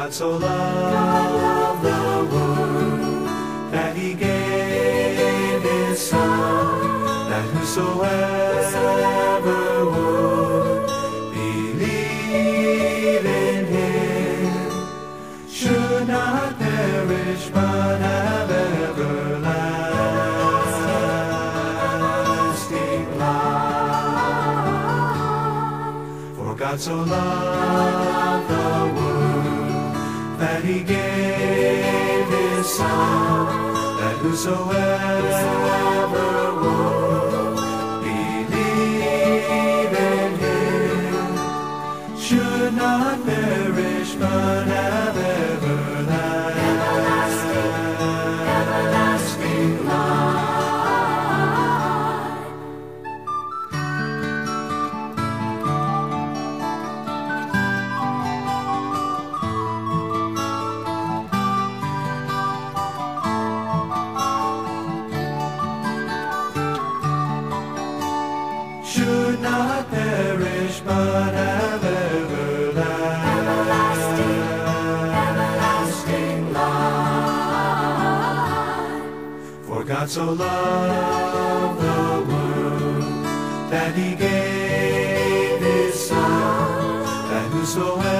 God so loved the world that he gave his son, that whosoever would believe in him should not perish but have everlasting life. For God so loved son, that whosoever would believe in him should not perish but have everlasting not perish but have everlasting, everlasting life. For God so loved the world that he gave his son, that whosoever